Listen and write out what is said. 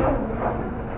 何?